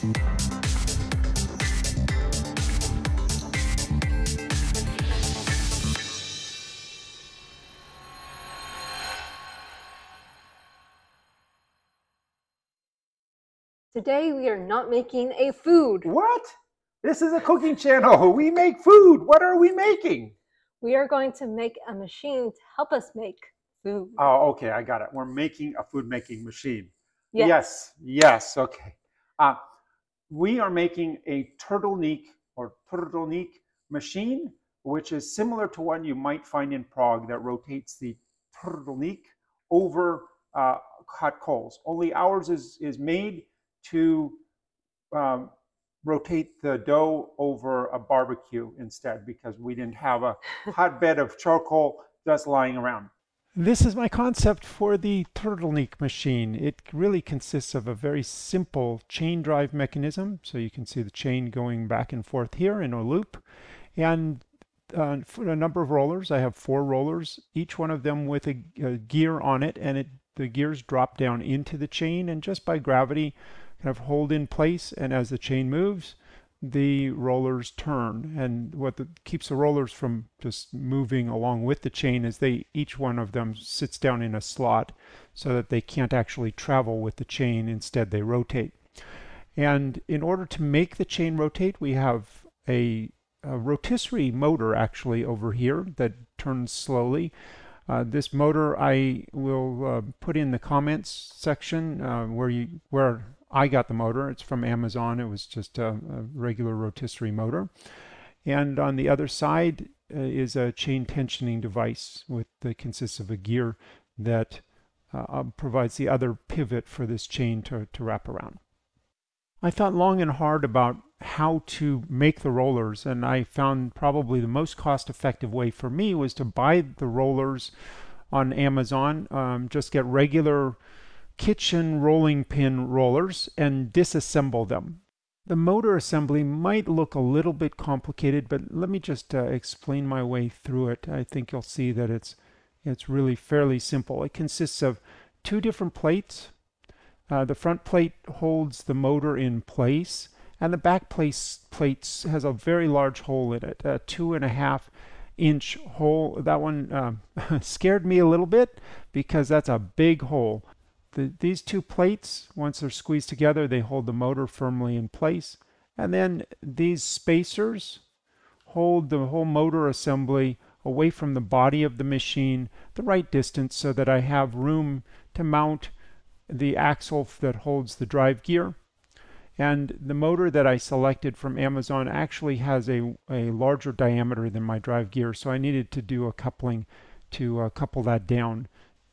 Today we are not making a food. What? This is a cooking channel. We make food. What are we making? We are going to make a machine to help us make food. Oh, okay. I got it. We're making a food making machine. Yes. Yes. yes, Okay. Uh, we are making a trdelník or trdelník machine, which is similar to one you might find in Prague that rotates the trdelník over uh, hot coals. Only ours is, is made to um, rotate the dough over a barbecue instead because we didn't have a hotbed of charcoal just lying around. This is my concept for the trdelník machine. It really consists of a very simple chain drive mechanism. So you can see the chain going back and forth here in a loop. And uh, for a number of rollers, I have four rollers, each one of them with a, a gear on it. And it, the gears drop down into the chain. And just by gravity, kind of hold in place and as the chain moves the rollers turn. And what the, keeps the rollers from just moving along with the chain is they each one of them sits down in a slot so that they can't actually travel with the chain. Instead they rotate. And in order to make the chain rotate we have a, a rotisserie motor actually over here that turns slowly. Uh, this motor I will uh, put in the comments section uh, where you where I got the motor. It's from Amazon. It was just a, a regular rotisserie motor. And on the other side uh, is a chain tensioning device with that consists of a gear that uh, um, provides the other pivot for this chain to, to wrap around. I thought long and hard about how to make the rollers, and I found probably the most cost effective way for me was to buy the rollers on Amazon. Um, just get regular kitchen rolling pin rollers and disassemble them. The motor assembly might look a little bit complicated, but let me just uh, explain my way through it. I think you'll see that it's it's really fairly simple. It consists of two different plates. Uh, the front plate holds the motor in place, and the back place plates has a very large hole in it, a two and a half inch hole. That one uh, scared me a little bit because that's a big hole. The, these two plates, once they're squeezed together, they hold the motor firmly in place. And then these spacers hold the whole motor assembly away from the body of the machine the right distance so that I have room to mount the axle that holds the drive gear. And the motor that I selected from Amazon actually has a, a larger diameter than my drive gear, so I needed to do a coupling to uh, couple that down.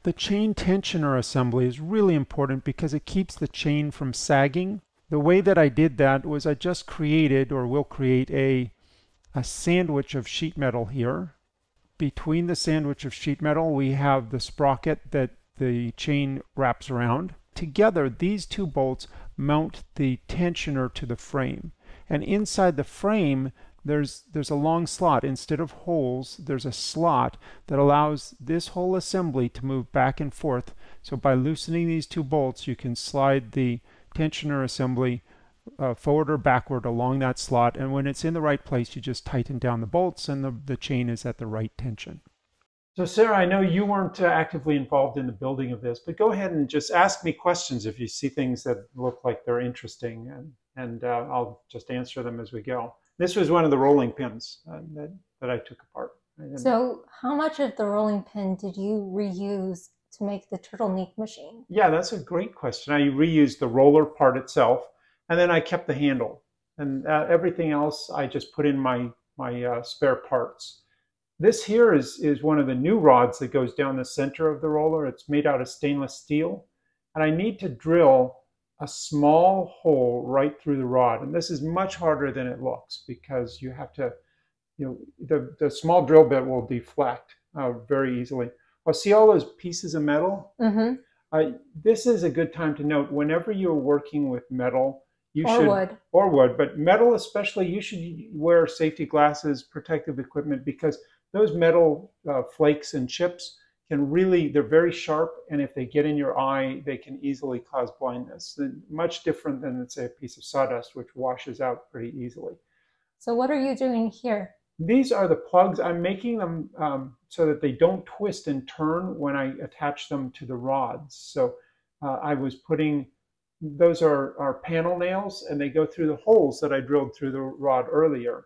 The chain tensioner assembly is really important because it keeps the chain from sagging. The way that I did that was I just created or will create a, a sandwich of sheet metal here. Between the sandwich of sheet metal we have the sprocket that the chain wraps around. Together these two bolts mount the tensioner to the frame. And inside the frame there's there's a long slot. Instead of holes there's a slot that allows this whole assembly to move back and forth. So by loosening these two bolts you can slide the tensioner assembly uh, forward or backward along that slot. And when it's in the right place you just tighten down the bolts and the, the chain is at the right tension. So Sarah, I know you weren't uh, actively involved in the building of this, but go ahead and just ask me questions if you see things that look like they're interesting and, and uh, I'll just answer them as we go. This was one of the rolling pins uh, that, that I took apart. So, how much of the rolling pin did you reuse to make the trdelník machine? Yeah, that's a great question. I reused the roller part itself, and then I kept the handle, and uh, everything else I just put in my my uh, spare parts. This here is is one of the new rods that goes down the center of the roller. It's made out of stainless steel, and I need to drill a small hole right through the rod. And this is much harder than it looks because you have to, you know, the, the small drill bit will deflect uh, very easily. Well, see all those pieces of metal? Mm-hmm. Uh, this is a good time to note whenever you're working with metal, you or should, wood. or wood, but metal especially, you should wear safety glasses, protective equipment, because those metal uh, flakes and chips can really, they're very sharp, and if they get in your eye, they can easily cause blindness. Much different than, say, a piece of sawdust, which washes out pretty easily. So what are you doing here? These are the plugs. I'm making them um, so that they don't twist and turn when I attach them to the rods. So uh, I was putting, those are, are panel nails, and they go through the holes that I drilled through the rod earlier.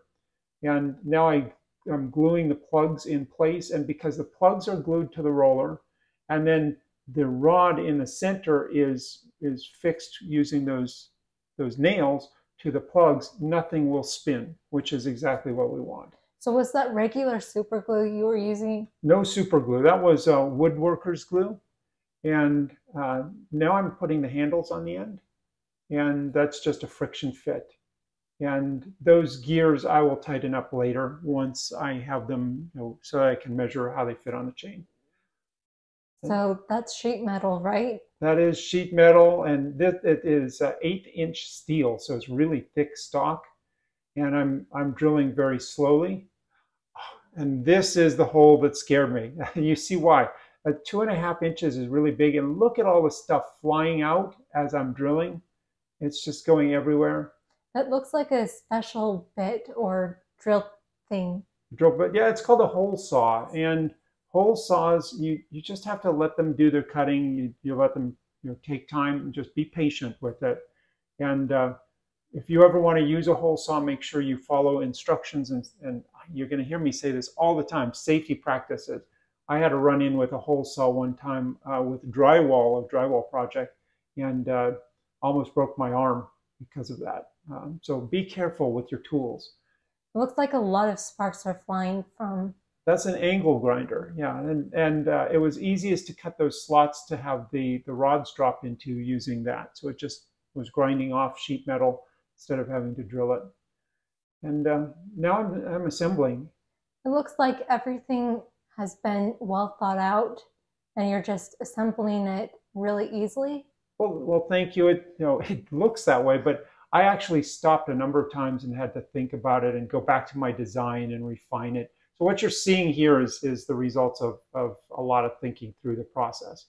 And now I I'm gluing the plugs in place. And because the plugs are glued to the roller, and then the rod in the center is, is fixed using those, those nails to the plugs, nothing will spin, which is exactly what we want. So was that regular super glue you were using? No super glue. That was uh, woodworker's glue. And uh, now I'm putting the handles on the end. And that's just a friction fit. And those gears I will tighten up later once I have them, you know, so I can measure how they fit on the chain. So that's sheet metal, right? That is sheet metal, and this, it is uh, eight-inch steel, so it's really thick stock. And I'm I'm drilling very slowly. And this is the hole that scared me. you see why? At two and a half inches is really big, and look at all the stuff flying out as I'm drilling. It's just going everywhere. That looks like a special bit or drill thing. Drill bit, yeah, it's called a hole saw. And hole saws, you, you just have to let them do their cutting. You, you let them you know, take time and just be patient with it. And uh, if you ever want to use a hole saw, make sure you follow instructions. And, and you're going to hear me say this all the time, safety practices. I had a run in with a hole saw one time uh, with drywall, a drywall project, and uh, almost broke my arm because of that. Um, so be careful with your tools. It looks like a lot of sparks are flying from. That's an angle grinder, yeah, and and uh, it was easiest to cut those slots to have the the rods drop into using that. So it just was grinding off sheet metal instead of having to drill it. And uh, now I'm, I'm assembling. It looks like everything has been well thought out, and you're just assembling it really easily. Well, well, thank you. It you know it looks that way, but I actually stopped a number of times and had to think about it and go back to my design and refine it. So what you're seeing here is, is the results of, of a lot of thinking through the process.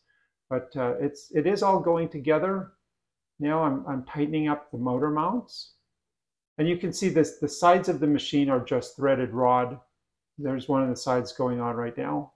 But uh, it's, it is all going together. Now I'm, I'm tightening up the motor mounts. And you can see this, the sides of the machine are just threaded rod. There's one of the sides going on right now.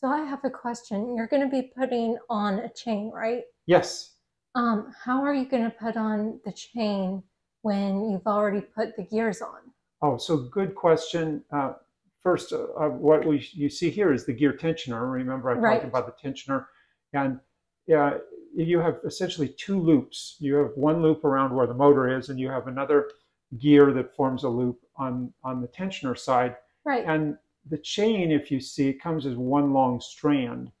So I have a question. You're going to be putting on a chain, right? Yes. Um, how are you going to put on the chain when you've already put the gears on? Oh, so good question. Uh, first, uh, uh, what we you see here is the gear tensioner. Remember, I right. talked about the tensioner, and yeah, you have essentially two loops. You have one loop around where the motor is, and you have another gear that forms a loop on on the tensioner side. Right. And the chain, if you see, it comes as one long strand.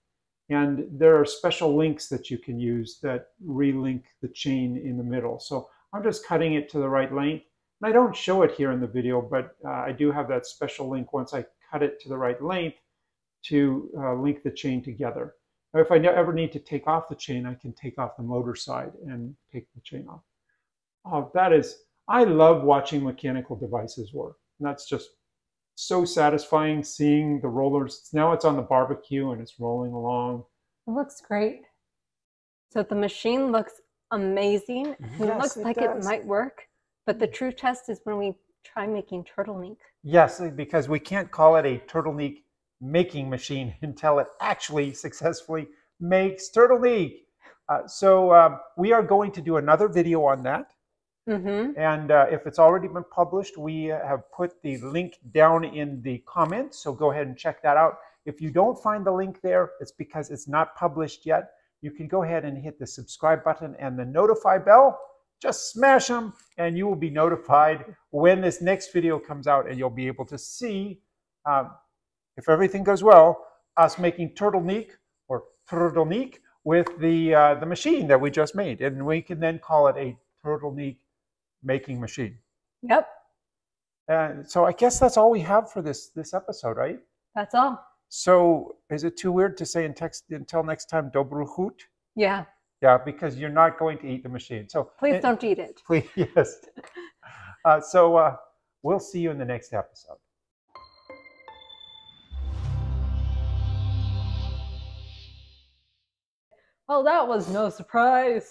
And there are special links that you can use that relink the chain in the middle. So I'm just cutting it to the right length. And I don't show it here in the video, but uh, I do have that special link once I cut it to the right length to uh, link the chain together. Now, if I ever need to take off the chain, I can take off the motor side and take the chain off. Oh, that is, I love watching mechanical devices work. And that's just so satisfying seeing the rollers. Now it's on the barbecue and it's rolling along. It looks great. So the machine looks amazing. Yes, it looks it like does. it might work, but the true test is when we try making trdelník. Yes, because we can't call it a trdelník making machine until it actually successfully makes trdelník. Uh, so um, we are going to do another video on that. Mm-hmm. And uh, if it's already been published, we have put the link down in the comments. So go ahead and check that out. If you don't find the link there, it's because it's not published yet. You can go ahead and hit the subscribe button and the notify bell. Just smash them and you will be notified when this next video comes out and you'll be able to see, um, if everything goes well, us making trdelník or trdelník with the, uh, the machine that we just made. And we can then call it a trdelník making machine. Yep, And so I guess that's all we have for this this episode, right? that's all. So is it too weird to say in text until next time, Dobrou chuť? Yeah, Yeah, because you're not going to eat the machine. So please and- don't eat it. Please, yes. Uh, so uh, we'll see you in the next episode. Well, that was no surprise.